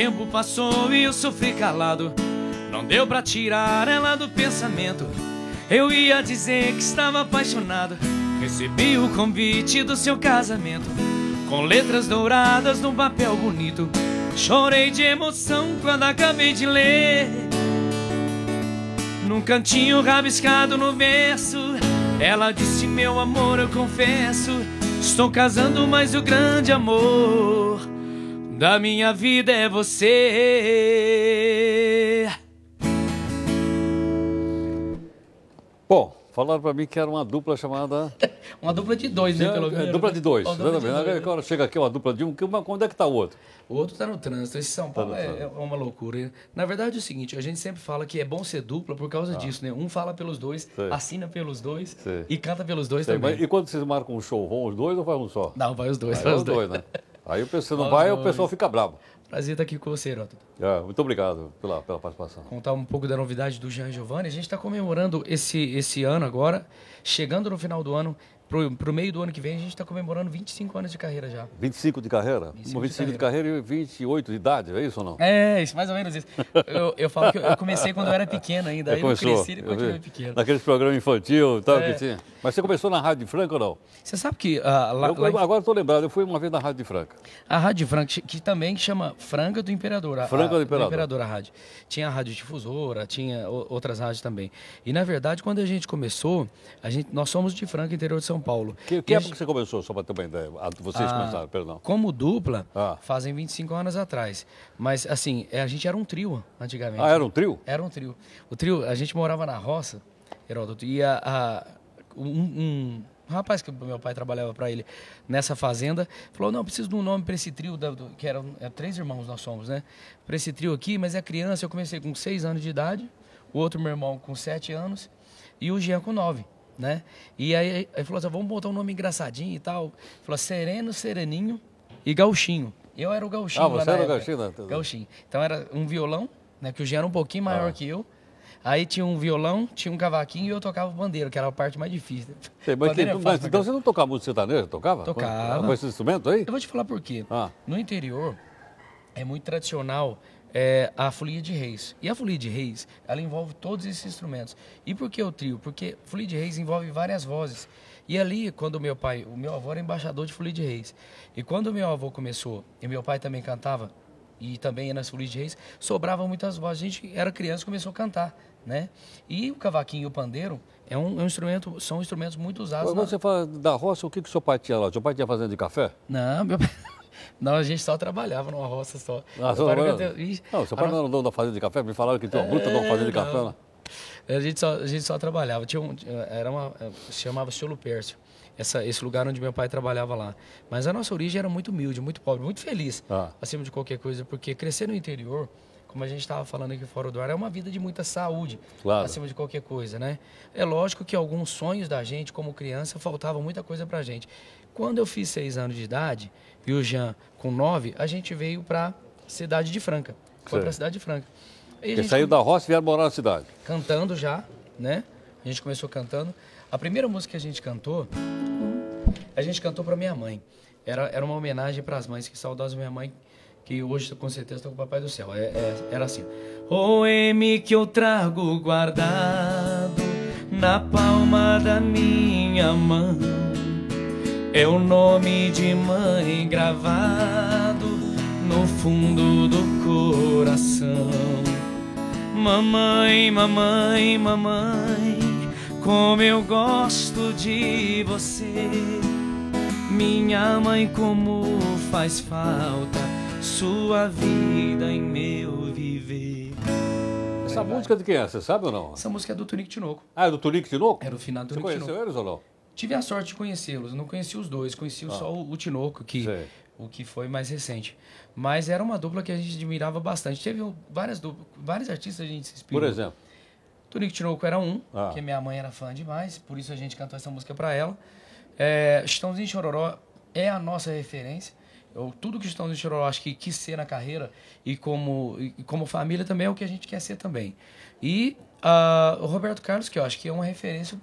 tempo passou e eu sofri calado. Não deu pra tirar ela do pensamento. Eu ia dizer que estava apaixonado. Recebi o convite do seu casamento. Com letras douradas num papel bonito. Chorei de emoção quando acabei de ler. Num cantinho rabiscado no verso. Ela disse: Meu amor, eu confesso. Estou casando, mas o grande amor da minha vida é você. Bom, falaram pra mim que era uma dupla chamada. Uma dupla de dois, né? Pelo É, menos. dupla de dois, Uma dupla de exatamente. dois. Agora chega aqui uma dupla de um, que uma- onde é que tá o outro? O outro tá no trânsito. Esse São Paulo no é, é uma loucura. Na verdade é o seguinte, a gente sempre fala que é bom ser dupla por causa disso, né? Um fala pelos dois, Ah. Sei. assina pelos dois Sei. e canta pelos dois Sei, também. mas e quando vocês marcam um show, vão os dois ou vai um só? Não, vai os dois, vai os os dois. dois, né? Aí o pessoal não Vai o pessoal fica bravo. Prazer estar aqui com você, Heródoto. É, muito obrigado pela, pela participação. Contar um pouco da novidade do Jean Giovanni. A gente está comemorando esse, esse ano agora, chegando no final do ano, pro, pro meio do ano que vem, a gente está comemorando 25 anos de carreira já. 25 de carreira? 25 Uma de 25 de carreira e 28 de idade, é isso ou não? É, isso, mais ou menos isso. Eu, eu falo que eu comecei quando eu era pequeno ainda, aí eu cresci e continuei pequeno. Naqueles programas infantil e tal É. que tinha. Mas você começou na Rádio de Franca ou não? Você sabe que ah, lá, Eu- lá em- agora estou lembrado, eu fui uma vez na Rádio de Franca. a Rádio Franca, que- também chama Franca do Imperador. a- Franca a- do Imperador. a rádio. Tinha a Rádio Difusora, tinha o- outras rádios também. E na verdade, quando a gente começou, a gente, nós somos de Franca, interior de São Paulo. Que, que época que você começou, só para ter uma ideia? Ah, Vocês Ah, começaram, perdão. Como dupla, Ah. fazem 25 anos atrás. Mas, assim, é, a gente era um trio antigamente. Ah, era um trio? Era um trio. O trio, a gente morava na roça, Heródoto, e a, a- um, um- um rapaz que meu pai trabalhava para ele nessa fazenda falou: Não, preciso de um nome para esse trio, da- do- que eram é, três irmãos nós somos, né? Para esse trio aqui, mas é criança. Eu comecei com seis anos de idade, o outro meu irmão com sete anos e o Jean com nove. Né? E aí ele falou assim: vamos botar um nome engraçadinho e tal. Falou Sereno, Sereninho e Gauchinho. Eu era o Gauchinho. Ah, você era o. Gauchinho, né? Gauchinho. Então era um violão, né? Que o Jean era um pouquinho maior Ah. que eu. Aí tinha um violão, tinha um cavaquinho e eu tocava bandeiro, que era a parte mais difícil. Sei, mas, que- é mas fácil pra então você não tocava música sertaneja? Tocava? Tocava. Com esse instrumento aí? Eu vou te falar por quê. Ah. No interior, é muito tradicional é, a folia de reis. E a folia de reis, ela envolve todos esses instrumentos. E por que o trio? Porque folia de reis envolve várias vozes. E ali, quando o meu pai, o meu avô era embaixador de folia de reis. E quando o meu avô começou, e meu pai também cantava, e também nas folias de reis, sobravam muitas vozes. A gente era criança e começou a cantar, né? E o cavaquinho e o pandeiro é um, é um instrumento, são instrumentos muito usados Agora na, você fala da roça, o que, que o seu pai tinha lá? Seu pai tinha fazenda de café? não, meu pai... Não, a gente só trabalhava numa roça só. Ah, Ixi, Não, seu pai não era dono da fazenda de café? Me falaram que tinha uma bruta de uma fazenda de café lá. A gente só, a gente só trabalhava. Tinha um, era uma, se chamava Ciolo Pércio. Essa, esse lugar onde meu pai trabalhava lá. Mas a nossa origem era muito humilde, muito pobre, muito feliz, Ah. acima de qualquer coisa, porque crescer no interior, como a gente estava falando aqui fora do ar, é uma vida de muita saúde, Claro. acima de qualquer coisa, né? É lógico que alguns sonhos da gente, como criança, faltava muita coisa pra gente. Quando eu fiz seis anos de idade, e o Jean com nove, a gente veio pra cidade de Franca. Foi pra cidade de Franca. Porque gente saiu da roça e vieram morar na cidade. cantando já, né? A gente começou cantando. A primeira música que a gente cantou, a gente cantou para minha mãe. Era, era uma homenagem para as mães, que saudosa minha mãe, que hoje com certeza está com o Papai do Céu. É, é- era assim: O M que eu trago guardado na palma da minha mão é o nome de mãe gravado no fundo do coração. Mamãe, mamãe, mamãe, como eu gosto de você. Minha mãe, como faz falta sua vida em meu viver. Essa música de quem é? Você sabe ou não? Essa música é do Tunico Tinoco. Ah, é do Tunico Tinoco? Era o final do Você Tunico conheceu Tinoco. eles ou não? Tive a sorte de conhecê-los, não conheci os dois, conheci só o, o Tinoco, que, Sei. o que foi mais recente. Mas era uma dupla que a gente admirava bastante. Teve várias duplas, vários artistas a gente se inspirou. Por exemplo. Tonico Tinoco era um, Ah. que minha mãe era fã demais, por isso a gente cantou essa música pra ela. É, Chitãozinho Chororó é a nossa referência. Eu, tudo que Chitãozinho Chororó acho que quis ser na carreira e como, e como família também é o que a gente quer ser também. E ah, o Roberto Carlos, que eu acho que é uma referência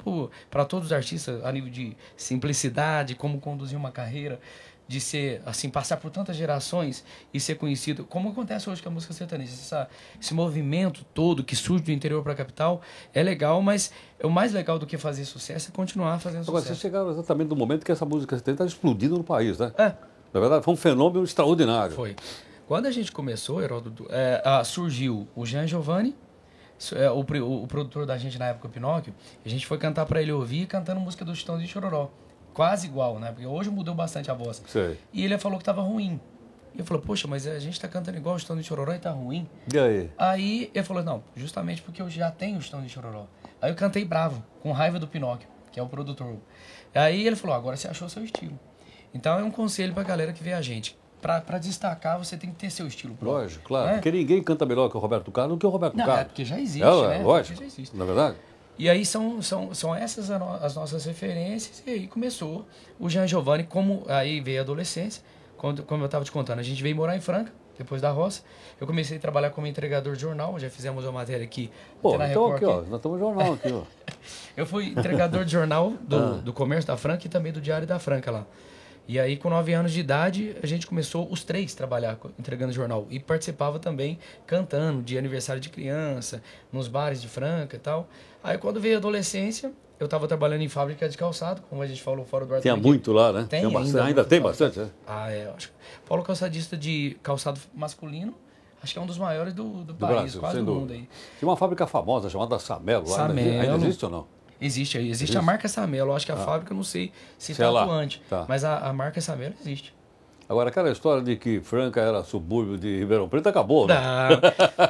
para todos os artistas a nível de simplicidade, como conduzir uma carreira. de ser, assim, passar por tantas gerações e ser conhecido, como acontece hoje com a música sertaneja. Essa, esse movimento todo que surge do interior para a capital é legal, mas o mais legal do que fazer sucesso é continuar fazendo Agora, sucesso. vocês chegaram exatamente no momento que essa música sertaneja está explodindo no país, né? É, Na verdade, foi um fenômeno extraordinário. foi. Quando a gente começou, Heródoto, é, surgiu o Jean Giovanni, é, o, o- o produtor da gente na época, o Pinóquio, a gente foi cantar para ele ouvir, cantando música do Chitão de Chororó. Quase igual, né? Porque hoje mudou bastante a voz. Sei. E ele falou que tava ruim. E eu falei, poxa, mas a gente tá cantando igual o Chitão de Chororó e tá ruim. E aí? Aí ele falou, não, justamente porque eu já tenho o Chitão de Chororó. Aí eu cantei bravo, com raiva do Pinóquio, que é o produtor. Aí ele falou, agora você achou seu estilo. Então é um conselho pra galera que vê a gente. Pra destacar, você tem que ter seu estilo próprio. Lógico, claro. É? Porque ninguém canta melhor que o Roberto Carlos do que o Roberto Não, Carlos. é porque já existe, É, né? Lógico, já existe. na verdade. E aí são, são, são essas as nossas referências. E aí começou o Jean Giovanni, como aí veio a adolescência, quando, como eu estava te contando. A gente veio morar em Franca, depois da roça. Eu comecei a trabalhar como entregador de jornal, já fizemos uma matéria aqui. Pô, então Record aqui, ó, nós estamos jornal aqui, ó. Eu fui entregador de jornal do, Ah. do Comércio da Franca e também do Diário da Franca lá. E aí, com nove anos de idade, a gente começou os três a trabalhar entregando jornal. E participava também cantando de aniversário de criança, nos bares de Franca e tal. Aí, quando veio a adolescência, eu estava trabalhando em fábrica de calçado, como a gente falou fora do ar. Também. muito lá, né? Tem Tinha bastante. ainda, tem calçado. bastante, né? Ah, é. Acho Paulo Calçadista de calçado masculino, acho que é um dos maiores do, do, Do país, Brasil, quase do mundo aí. Tinha uma fábrica famosa chamada Samelo. lá. Ainda exi- Ainda Samelo. existe ou não? Existe aí, existe, Existe? a marca Samelo. Acho que a fábrica, eu não sei se está atuante, Tá. mas a, a marca Samelo existe. Agora, aquela história de que Franca era subúrbio de Ribeirão Preto acabou, né?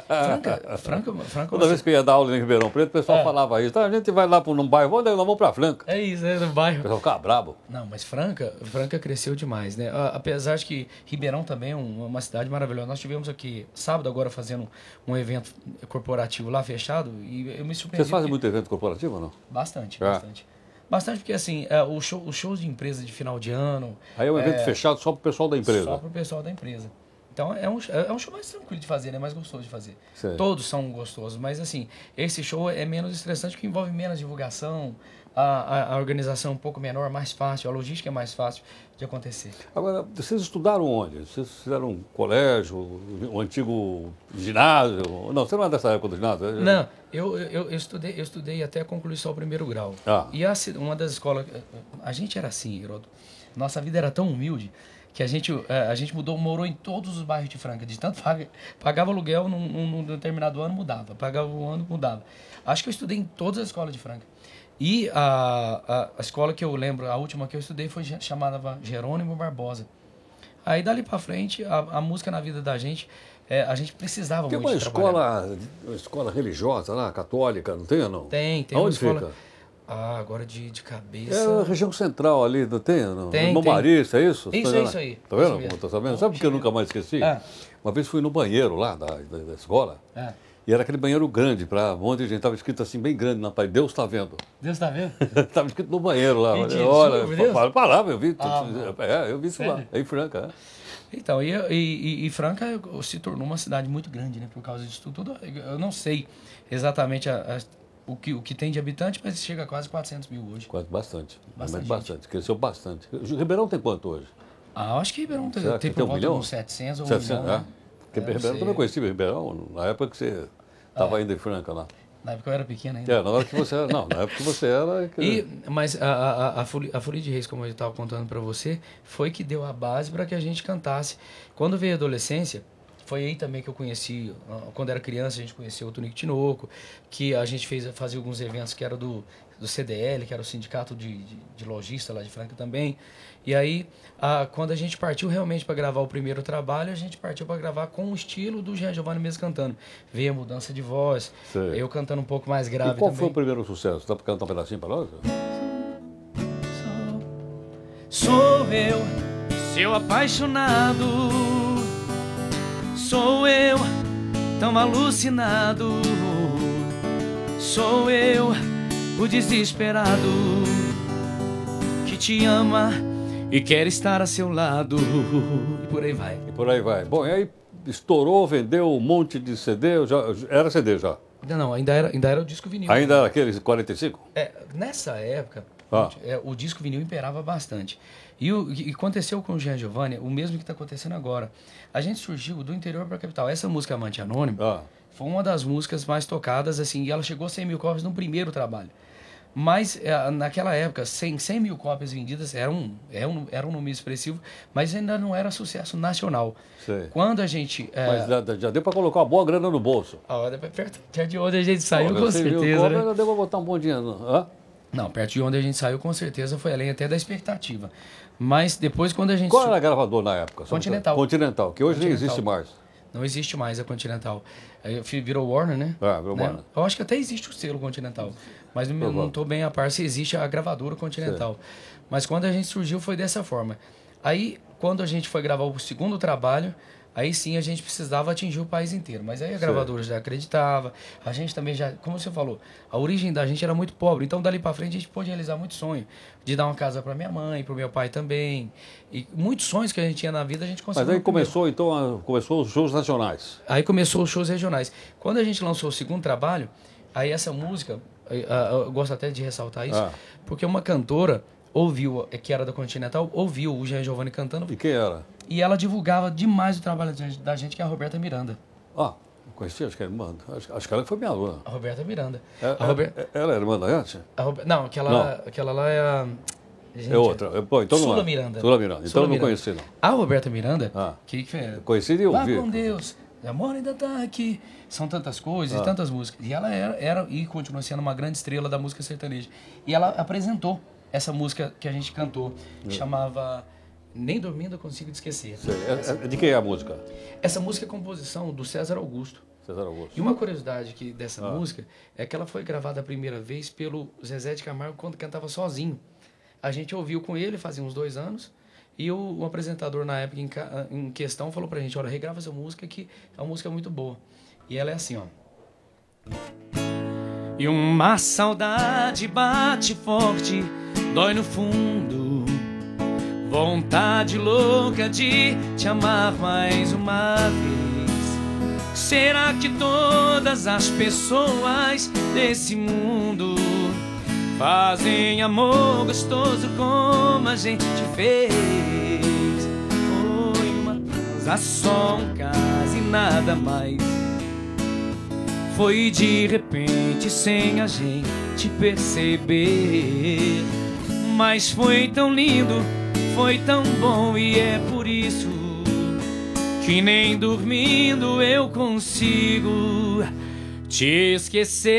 Franca, Franca, Franca Toda vez que eu ia dar aula em Ribeirão Preto, o pessoal É. falava isso. "Ah, a gente vai lá para um bairro, vamos, nós vamos para Franca. É isso, é no O bairro. pessoal ficava brabo. Não, mas Franca, Franca cresceu demais, né? Apesar de que Ribeirão também é um- uma cidade maravilhosa. Nós tivemos aqui sábado agora fazendo um evento corporativo lá fechado e eu me surpreendi. Vocês fazem porque- muito evento corporativo ou não? Bastante, É. bastante. Bastante porque assim, é, o show, os shows de empresa de final de ano, Aí é um evento fechado só para o pessoal da empresa. Só pro pessoal da empresa. Então é um, é um show mais tranquilo de fazer, né? Mais gostoso de fazer. Sei. Todos são gostosos, mas assim, esse show é menos estressante porque envolve menos divulgação, a, a, organização é um pouco menor, mais fácil, a logística é mais fácil de acontecer. Agora, vocês estudaram onde? Vocês fizeram um colégio, um antigo ginásio? Não, você não é dessa época do ginásio? Não, eu, eu, eu, estudei, eu estudei até concluir só o primeiro grau. Ah. E a, uma das escolas. A gente era assim, Herodo. Nossa vida era tão humilde que a gente, eh, a gente mudou, morou em todos os bairros de Franca. De tanto paga, pagava aluguel num, num, num determinado ano, mudava. Pagava um ano, mudava. Acho que eu estudei em todas as escolas de Franca. E a, a, a escola que eu lembro, a última que eu estudei foi chamada Jerônimo Barbosa. Aí dali pra frente, a, a música na vida da gente, eh, a gente precisava Tem muito uma escola, uma escola religiosa lá, católica, não tem ou não? Tem, tem Onde escola. fica? Ah, agora de, de É cabeça. a região central ali, não tem? Não? Tem, no. Marista, é isso? Isso, é isso aí. Tá vendo como eu tô sabendo? Sabe por que eu nunca mais esqueci? Ah. Uma vez fui no banheiro lá da, da, da escola, É. e era aquele banheiro grande, para um monte de gente, estava escrito assim, bem grande na parede, Deus está vendo. Deus tá vendo? Estava escrito no banheiro lá. Mentira, Olha, juro por Deus? pa- palavra, eu vi. Ah, é, eu vi isso lá, Sério? em Franca. é. Então, e, e, e- Franca se tornou uma cidade muito grande, né? Por causa disso tudo. Eu não sei exatamente a- a- o, que, o que tem de habitante, mas chega a quase 400 mil hoje. Quase bastante. Bastante Bastante. Cresceu bastante. O Ribeirão tem quanto hoje? Ah, acho que Ribeirão tem, tem que por tem um volta milhão? uns 700 ou 700, um milhão, é? né? Porque É, Ribeirão também conhecia Ribeirão, na época que você estava ainda em Franca lá. Na época eu era pequeno ainda. É, na hora que você era. Não, na época que você era. é E, mas a, a, a, a Folia de Reis, como eu estava contando para você, foi que deu a base para que a gente cantasse. Quando veio a adolescência, foi aí também que eu conheci, quando era criança, a gente conheceu o Tonico Tinoco, que a gente fez, fazia alguns eventos que era do, do CDL, que era o Sindicato de, de, de Lojista lá de Franca também. E aí, a, quando a gente partiu realmente para gravar o primeiro trabalho, a gente partiu para gravar com o estilo do Jean Giovanni mesmo cantando. Veio a mudança de voz, Sei. eu cantando um pouco mais E grave qual também. foi o primeiro sucesso? Dá para cantar um pedacinho para nós? Sou eu, seu apaixonado. Sou eu, tão alucinado. Sou eu, o desesperado que te ama e quer estar a seu lado. E por aí vai. E por aí vai. Bom, e aí estourou, vendeu um monte de CD. Já, era CD já. Não, não, ainda era, ainda era o disco vinil. Ainda era aqueles 45? É, nessa época, Ah. É, o disco vinil imperava bastante. E, o, e aconteceu com o Jean Giovanni o mesmo que está acontecendo agora. A gente surgiu do interior para a capital. Essa música Amante Anônimo Ah. foi uma das músicas mais tocadas, assim, e ela chegou a 100 mil cópias no primeiro trabalho. Mas é, naquela época, 100, 100 mil cópias vendidas era um, era, um, era um número expressivo, mas ainda não era sucesso nacional. Sei. Quando a gente. é, Mas já, já deu para colocar uma boa grana no bolso. a hora- perto, de onde a gente saiu, com 100 mil certeza. Né? já deu para botar um bom dinheiro. Hã? Não, perto de onde a gente saiu, com certeza foi além até da expectativa. Mas depois, quando a gente. Qual era a gravadora na época? Continental. Continental, que hoje nem Continental. existe mais. Não existe mais a Continental. Virou Warner, né? É, virou Né? Warner. Eu acho que até existe o selo Continental. Mas não, Provável. não tô bem a par se existe a gravadora Continental. Mas quando a gente surgiu foi dessa forma. Aí, quando a gente foi gravar o segundo trabalho, aí sim a gente precisava atingir o país inteiro. Mas aí a gravadora já acreditava. A gente também já, como você falou, a origem da gente era muito pobre. Então dali pra frente a gente pôde realizar muito sonho. De dar uma casa para minha mãe, para meu pai também. E muitos sonhos que a gente tinha na vida a gente conseguiu. Mas aí primeiro. começou, então, a- começou os shows nacionais. Aí começou os shows regionais. Quando a gente lançou o segundo trabalho, aí essa música, aí, ah, eu gosto até de ressaltar isso, Ah. porque uma cantora ouviu, que era da Continental, ouviu o Jean Giovanni cantando E quem era? e ela divulgava demais o trabalho da gente, que é a Roberta Miranda. Ah, conheci, acho que é irmã. Acho, acho que ela foi minha aluna. A Roberta Miranda. É- a Rober- é- Ela é irmã da Yantia? a Rober- Não, aquela, aquela lá é a. Gente, É outra. É, Pô, então não Sula é. Miranda. Sula Miranda. Então Sula eu não conheci, não. A Roberta Miranda, Ah. que, que é, Conheci e Vá ouvi. com Deus, amor ainda tá aqui. São tantas coisas, Ah. e tantas músicas. E ela era, era e continua sendo uma grande estrela da música sertaneja. E ela apresentou essa música que a gente cantou, que chamava Nem Dormindo Eu Consigo Te Esquecer. É- é- de quem é a música? Essa música é composição do César Augusto. César Augusto. E uma curiosidade que dessa Ah. música é que ela foi gravada a primeira vez pelo Zezé de Camargo quando cantava sozinho. A gente ouviu com ele fazia uns dois anos e o, o apresentador na época em, em questão falou pra gente, olha, regrava essa música que é uma música muito boa. E ela é assim, ó. E uma saudade bate forte, dói no fundo. Vontade louca de te amar mais uma vez. Será que todas as pessoas desse mundo fazem amor gostoso como a gente fez? Foi uma transa, só um caso e nada mais. Foi de repente sem a gente perceber. Mas foi tão lindo, foi tão bom e é por isso que nem dormindo eu consigo te esquecer.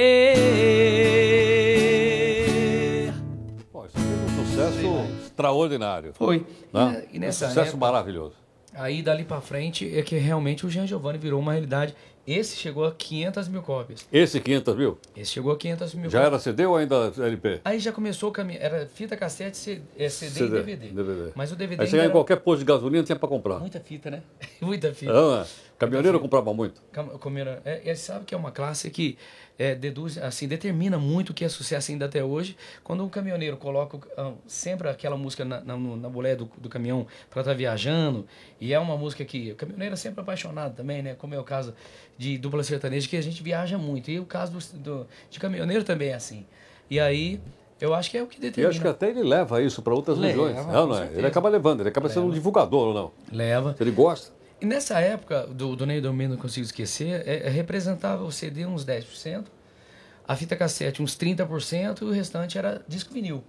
Pô, isso teve um sucesso extraordinário. Foi. Né? E, nessa um sucesso época, maravilhoso. aí dali pra frente é que realmente o Jean Giovanni virou uma realidade. Esse chegou a 500 mil cópias. Esse 500 mil? Esse chegou a 500 mil Já cópias. era CD ou ainda LP? Aí já começou o caminho. Era fita cassete, C- é, CD, e DVD. DVD. Mas o DVD Aí chegar em qualquer posto de gasolina tinha para comprar. muita fita, né? muita fita. Não, é? Caminhoneiro comprava muito. Cam- Comeram, é, é, sabe que é uma classe que é, deduz, assim, determina muito o que é sucesso ainda até hoje. Quando o caminhoneiro coloca ah, sempre aquela música na, na, na boleia do, do caminhão para estar viajando, e é uma música que o caminhoneiro é sempre apaixonado também, né? Como é o caso de dupla sertaneja, que a gente viaja muito. E o caso do, do- de caminhoneiro também é assim. E aí, eu acho que é o que E determina. acho que até ele leva isso para outras Leva, regiões. Não, não é? Ele acaba levando, ele acaba sendo um divulgador ou não. Leva. Se ele gosta. E nessa época do, do Ney Domingos, não consigo esquecer, é, é, representava o CD uns 10%, a fita cassete uns 30% e o restante era disco vinil.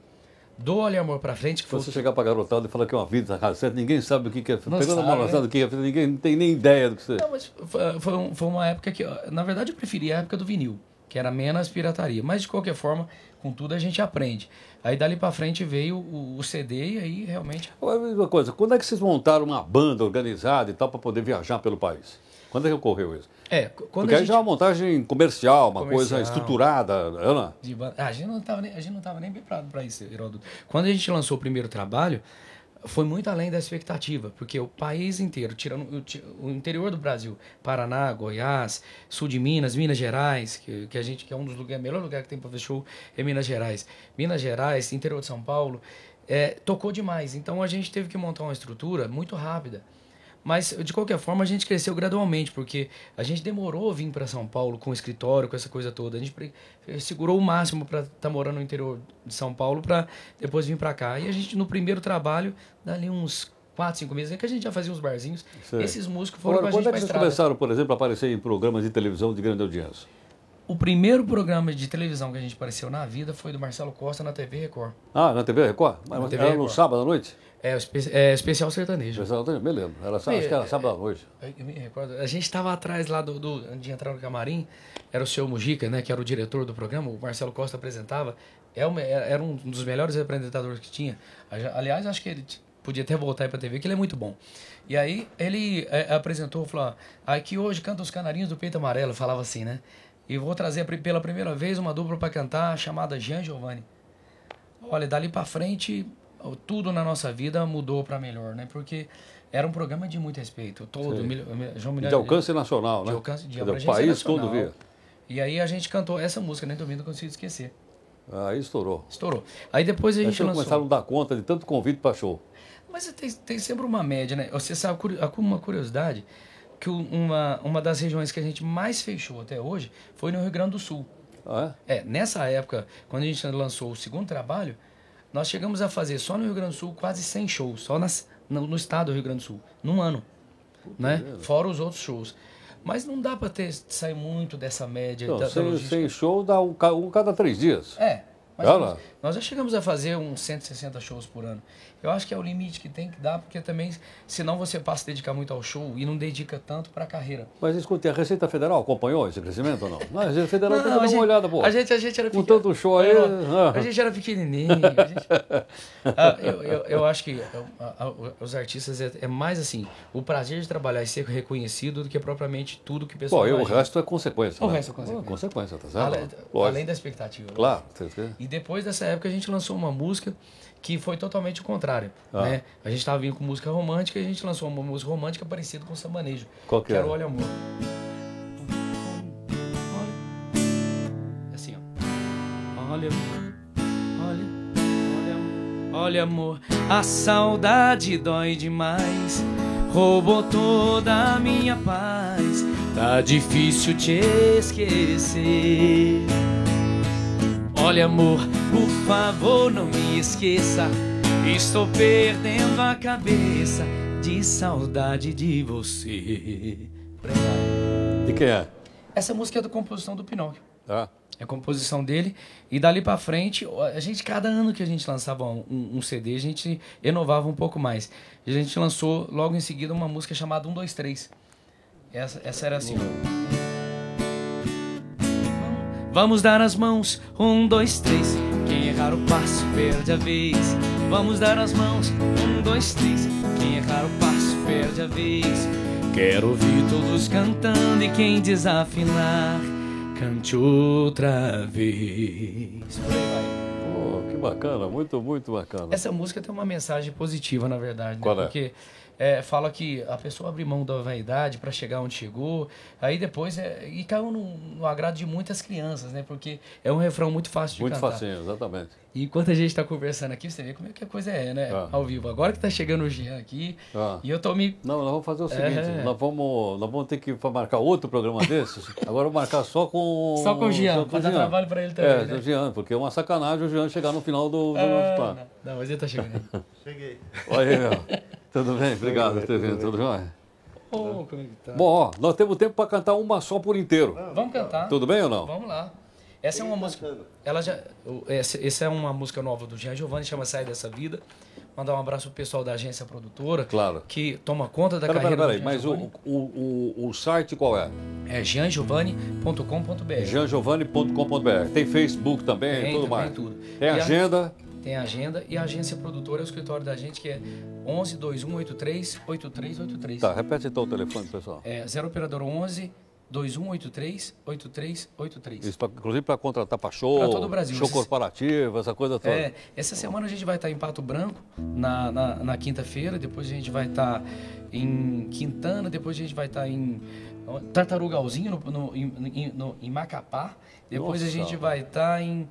Do Olha Amor pra Frente, que Se foi. você chegar para garotada e falar que é uma vida cassete, ninguém sabe o que é. Não Pegando uma lançada do que é, ninguém não tem nem ideia do que você. Não, mas foi, foi, um- foi uma época que, na verdade, eu preferia a época do vinil, que era menos pirataria. Mas de qualquer forma, com tudo a gente aprende. Aí dali pra frente veio o, o CD e aí realmente. Uma coisa, quando é que vocês montaram uma banda organizada e tal para poder viajar pelo país? Quando é que ocorreu isso? É, quando Porque a aí gente. já é uma montagem comercial, uma coisa estruturada, Ana. De. Ah, a gente não tava nem, a gente não tava nem preparado para isso, Heródoto. Quando a gente lançou o primeiro trabalho, foi muito além da expectativa, porque o país inteiro, tirando o, interior do Brasil, Paraná, Goiás, sul de Minas, Minas Gerais, que, que a gente que é um dos lugares, melhor lugar que tem para ver show é Minas Gerais. Minas Gerais, interior de São Paulo, é, tocou demais. Então a gente teve que montar uma estrutura muito rápida Mas, de qualquer forma, a gente cresceu gradualmente, porque a gente demorou a vir para São Paulo com o escritório, com essa coisa toda. A gente segurou o máximo para estar tá morando no interior de São Paulo para depois vir para cá. E a gente, no primeiro trabalho, dali uns quatro, cinco meses, é que a gente já fazia uns barzinhos. Sei. Esses músicos foram Agora, com a gente Quando é que vocês começaram, por exemplo, a aparecer em programas de televisão de grande audiência? O primeiro programa de televisão que a gente apareceu na vida foi do Marcelo Costa na TV Record. Ah, na TV Record? Mas Na TV era Record. no sábado à noite? É, o espe é especial sertanejo. Eu me lembro. Era, acho que era é, sábado à noite. Eu me recordo. A gente estava atrás lá do, do, de entrar no camarim, era o seu Mujica, né, que era o diretor do programa, o Marcelo Costa apresentava. É uma, era um dos melhores apresentadores que tinha. Aliás, acho que ele podia até voltar para a TV, que ele é muito bom. E aí ele é, apresentou, falou: ah, aqui hoje canta os canarinhos do peito amarelo, falava assim, né? E vou trazer pela primeira vez uma dupla para cantar chamada Jean Giovanni. Olha, dali para frente, tudo na nossa vida mudou para melhor, né? Porque era um programa de muito respeito. Todo, mil, João de alcance nacional, de né? Alcance, de o país nacional. todo via. E aí a gente cantou essa música, nem dormindo, não consigo esquecer. Aí estourou. Estourou. Aí depois a gente vocês lançou. começaram a dar conta de tanto convite para show. Mas tem, tem sempre uma média, né? Você sabe, uma curiosidade, que uma, uma das regiões que a gente mais fechou até hoje foi no Rio Grande do Sul. Ah, é? É, nessa época, quando a gente lançou o segundo trabalho, nós chegamos a fazer só no Rio Grande do Sul quase 100 shows, só nas, no, no estado do Rio Grande do Sul, num ano, né? Fora os outros shows. Mas não dá para ter sair muito dessa média. Não, da, da sem, logística. sem show dá um, um cada três dias. É. Mas nós, nós já chegamos a fazer uns 160 shows por ano. Eu acho que é o limite que tem que dar, porque também, senão você passa a dedicar muito ao show e não dedica tanto para a carreira. Mas escute, a Receita Federal acompanhou esse crescimento ou não? Não, a Receita Federal tem que Não, dar uma olhada, pô. A gente, a gente era Com pequeno. tanto show aí, Não, ah. A gente era pequenininho. gente- Ah, eu, eu, eu acho que eu- a- a- os artistas é, é mais assim, o prazer de trabalhar e ser reconhecido do que propriamente tudo que o pessoal e o resto é consequência. O né? resto é consequência. Ah, consequência, tá certo? Além, além da expectativa. Claro. você- você- E depois dessa época a gente lançou uma música que foi totalmente o contrário. Ah. Né? A gente estava vindo com música romântica e a gente lançou uma música romântica parecida com Samanejo. Qual que era o Olha Amor. Assim, ó. Olha, olha, olha, amor, olha, amor, a saudade dói demais. Roubou toda a minha paz. Tá difícil te esquecer. Olha, amor, por favor, não me esqueça. Estou perdendo a cabeça de saudade de você. Vai. De quem é? Essa música é da composição do Pinóquio. Tá? É a composição dele. E dali pra frente, a gente, cada ano que a gente lançava um, um CD, a gente inovava um pouco mais. E a gente lançou logo em seguida uma música chamada 1, 2, 3. Essa, essa era assim, ó. Vamos dar as mãos, um, dois, três. Quem errar o passo perde a vez. Vamos dar as mãos, um, dois, três. Quem errar o passo perde a vez. Quero ouvir todos cantando e quem desafinar, cante outra vez. Por aí vai. Bacana, muito, muito bacana. Essa música tem uma mensagem positiva, na verdade, né? Qual é? Porque é, fala que a pessoa abre mão da vaidade para chegar onde chegou, aí depois é, e caiu no, no agrado de muitas crianças, né? Porque é um refrão muito fácil de Muito cantar. facinho, exatamente. E enquanto a gente tá conversando aqui, você vê como é que a coisa é, né? Ah. Ao vivo. Agora que tá chegando o Jean aqui, Ah. e eu tô me Não, nós vamos fazer o seguinte, É. nós, vamos, nós vamos ter que marcar outro programa desses, agora eu vou marcar só com... Só com o Jean, pra dar trabalho pra ele também, É, né? o Jean, porque é uma sacanagem o Jean chegar no final do, do Ah, nosso plano. não, mas ele tá chegando aí. Cheguei. Olha aí, ó. Tudo bem? Obrigado por ter vindo, tudo jóia? Ô, como é que tá? Bom, ó, nós temos tempo para cantar uma só por inteiro. Vamos cantar. Tudo bem ou não? Vamos lá. Essa é uma música. Ela já. Essa, essa é uma música nova do Jean Giovanni, chama Sai dessa Vida. Mandar um abraço pro pessoal da agência produtora. Claro. Que toma conta da Pera, pera, carreira pera aí, do Jean mas o, o, o, o site qual é? É jeangiovanni.com.br. jangiovanni.com.br. Tem Facebook também, Tem, tudo também, mais. tudo. Tem E a- agenda. Tem a agenda e a agência produtora é o escritório da gente que é 11 2183 8383. Tá, repete então o telefone, pessoal. É 0 operador 11 2183 8383. Isso, pra, inclusive para contratar para show, Pra todo o Brasil. show corporativo, essa coisa toda. É, essa semana a gente vai estar em Pato Branco, na, na, na quinta-feira, depois a gente vai estar em Quintana, depois a gente vai estar em Tartarugalzinho, no, no, em, no- em Macapá, depois a Nossa. gente vai estar em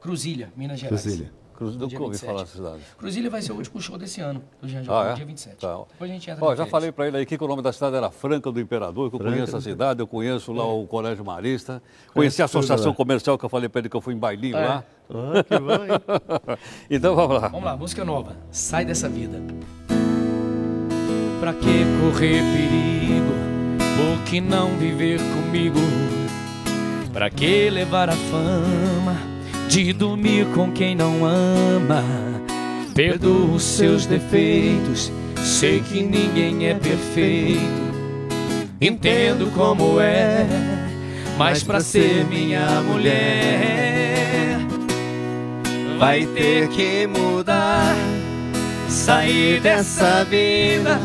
Cruzilha, Minas Gerais. Cruzilha. Cruz, nunca ouvi 27. falar dessa cidade. Cruzilha vai ser o último show desse ano, do Jean Ah, é? dia 27. Tá. Depois a gente entra Ó, já falei para ele aqui que o nome da cidade era Franca do Imperador, que eu Franca conheço a cidade, eu conheço lá o Colégio Marista, conheci a associação lá. comercial que eu falei para ele que eu fui em bailinho lá. Ah, que bom, hein? então vamos lá. Vamos lá, música nova. Sai dessa vida. Pra que correr perigo? Por que não viver comigo? Pra que levar a fama de dormir com quem não ama? Perdoo os seus defeitos, sei que ninguém é perfeito. Entendo como é, mas pra ser minha mulher vai ter que mudar, sair dessa vida.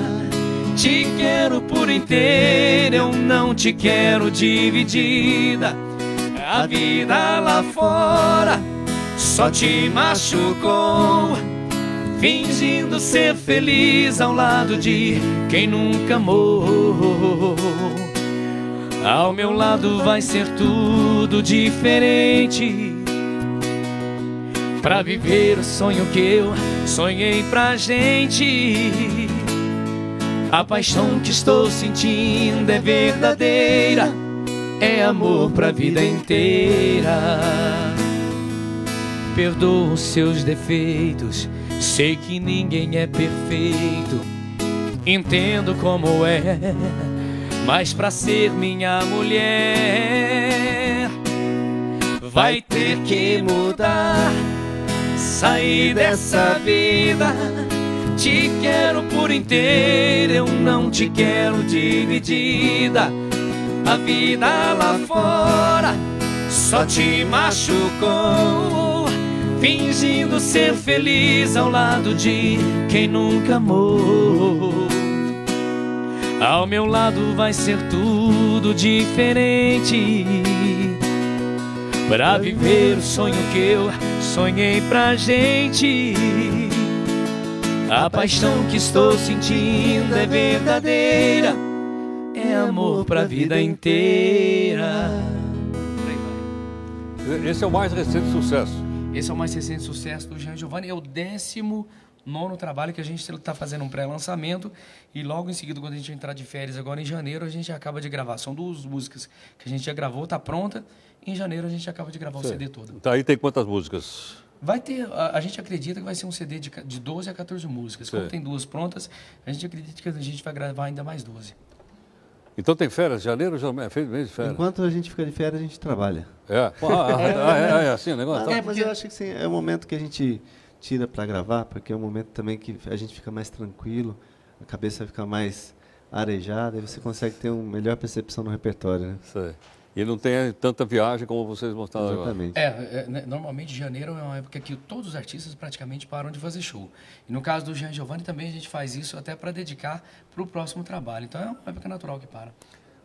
Te quero por inteiro, eu não te quero dividida. A vida lá fora só te machucou, fingindo ser feliz ao lado de quem nunca amou. Ao meu lado vai ser tudo diferente. Pra viver o sonho que eu sonhei pra gente. A paixão que estou sentindo é verdadeira. É amor pra vida inteira. Perdoo os seus defeitos. Sei que ninguém é perfeito. Entendo como é. Mas pra ser minha mulher, vai ter que mudar sair dessa vida. Te quero por inteiro, eu não te quero dividida. A vida lá fora só te machucou, fingindo ser feliz ao lado de quem nunca amou. Ao meu lado vai ser tudo diferente. Pra viver o sonho que eu sonhei pra gente. A paixão que estou sentindo é verdadeira. É amor pra vida inteira. Esse é o mais recente sucesso. Esse é o mais recente sucesso do Jean Giovanni. É o décimo nono trabalho que a gente está fazendo um pré-lançamento. E logo em seguida, quando a gente entrar de férias, agora em janeiro, a gente acaba de gravar. São duas músicas que a gente já gravou, tá pronta. Em janeiro, a gente acaba de gravar o CD todo. Tá aí tem quantas músicas? Vai ter, a, a gente acredita que vai ser um CD de, de 12 a 14 músicas. Como Sei. tem duas prontas, a gente acredita que a gente vai gravar ainda mais 12. Então tem férias, janeiro já é mês de férias. Enquanto a gente fica de férias, a gente trabalha. É. Ah, ah, ah, é, é assim o negócio. Ah, É, mas eu acho que sim, é o momento que a gente tira para gravar, porque é um momento também que a gente fica mais tranquilo, a cabeça fica mais arejada e você consegue ter uma melhor percepção no repertório, né? Sei. E não tem tanta viagem como vocês mostraram agora. Exatamente. É, é, né, normalmente janeiro é uma época que todos os artistas praticamente param de fazer show. E no caso do Jean Giovanni também a gente faz isso até para dedicar para o próximo trabalho. Então é uma época natural que para.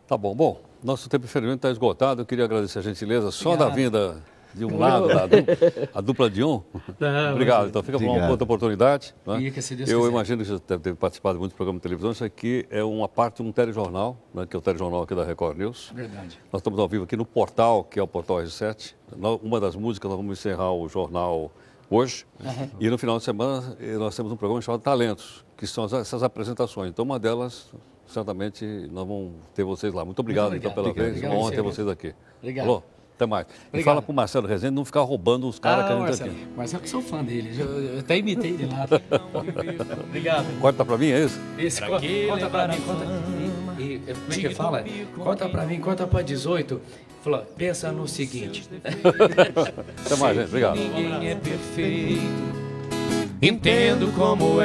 Tá bom. Bom, nosso tempo infelizmente está esgotado. Eu queria agradecer a gentileza só Obrigado. da vinda de um lado, da dupla, a dupla de um. Obrigado. Então fica para uma Obrigado. outra oportunidade. né? E que se Deus Eu quiser. imagino que você deve ter participado de muitos programas de televisão. Isso aqui é uma parte de um telejornal, né, que é o telejornal aqui da Record News. Verdade. Nós estamos ao vivo aqui no portal, que é o Portal R7. Nó- Uma das músicas, nós vamos encerrar o jornal hoje. E no final de semana, eh, nós temos um programa chamado Talentos, que são as- essas apresentações. Então, uma delas, certamente, nós vamos ter vocês lá. Muito obrigado, Muito então, pela obrigado. vez. Obrigado Uma honra a ter você. vocês aqui. Obrigado. Falou? Até mais. E Obrigado. fala pro Marcelo Rezende não ficar roubando os caras que a gente Marcelo. aqui. Marcelo, eu sou fã dele. Eu, eu até imitei ele lá. Obrigado. Corta pra mim, é isso? Esse, co- conta pra mim, conta. E, e, como é que fala? Conta pra mim, conta pra 18. Falou, pensa no seguinte. Até mais, gente. Obrigado. Ninguém é perfeito. Entendo como é.